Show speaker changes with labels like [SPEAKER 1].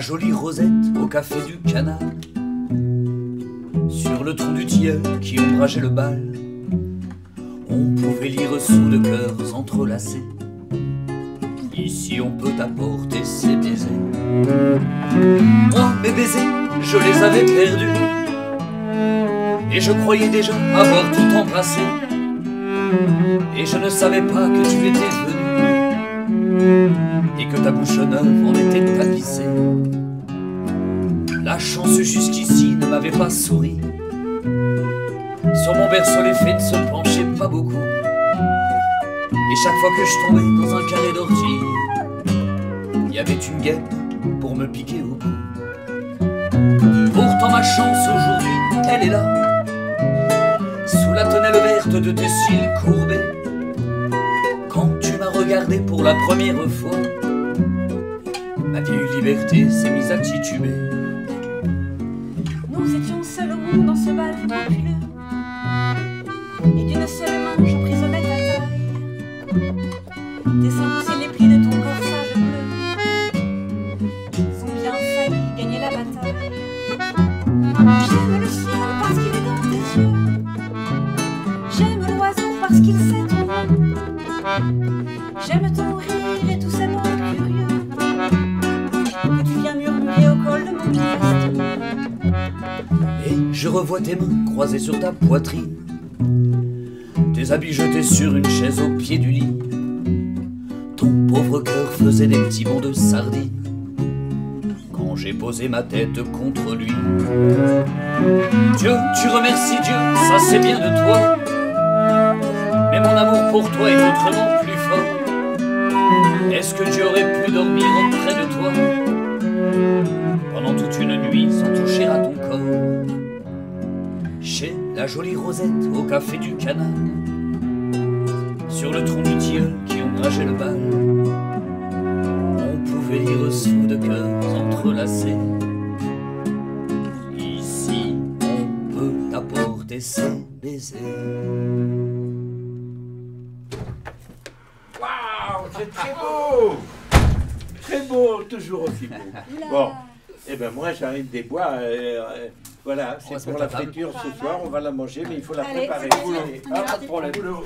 [SPEAKER 1] jolie Rosette au café du canal. Sur le tronc du tilleul qui ombrageait le bal, on pouvait lire sous de cœurs entrelacés. Ici on peut apporter ses baisers. Moi, mes baisers, je les avais perdus. Et je croyais déjà avoir tout embrassé. Et je ne savais pas que tu étais venu. Et que ta bouche neuve en était tapissée. La chance jusqu'ici ne m'avait pas souri. Sur mon berceau, les fées ne se penchaient pas beaucoup. Et chaque fois que je tombais dans un carré d'ortie, il y avait une guêpe pour me piquer au cou. Pourtant ma chance aujourd'hui, elle est là, sous la tonnelle verte de tes cils courbés. Regardé pour la première fois, ma vieille liberté s'est mise à tituber.
[SPEAKER 2] Nous étions seuls au monde dans ce bal populeux. Et d'une seule main, j'emprisonnais ta taille. Poussaient les plis de ton corsage bleu. Ils ont bien failli gagner la bataille. J'aime le ciel parce qu'il est dans tes yeux. J'aime l'oiseau parce qu'il sait nom. J'aime ton rire et tous ces mots curieux. Que tu viens murmurer au col de mon veston.
[SPEAKER 1] Et je revois tes mains croisées sur ta poitrine, tes habits jetés sur une chaise au pied du lit. Ton pauvre cœur faisait des petits bonds de sardine quand j'ai posé ma tête contre lui. Dieu, tu remercies Dieu, ça c'est bien de toi. Mais mon amour pour toi est autrement plus. Est-ce que Dieu aurait pu dormir auprès de toi pendant toute une nuit sans toucher à ton corps Chez la jolie Rosette au café du canal, sur le tronc du tilleul qui ombrageait le bal, on pouvait lire sous de cœurs entrelacés. Ici, on peut apporter ses baisers.
[SPEAKER 3] C'est très beau Très beau, toujours aussi beau. Bon, eh ben moi j'arrive des bois. euh, euh, voilà,
[SPEAKER 1] va
[SPEAKER 3] c'est pour la friture ce soir, on va la manger, mais il faut la
[SPEAKER 2] Allez,
[SPEAKER 3] préparer. hop,
[SPEAKER 2] parti.
[SPEAKER 3] boulot.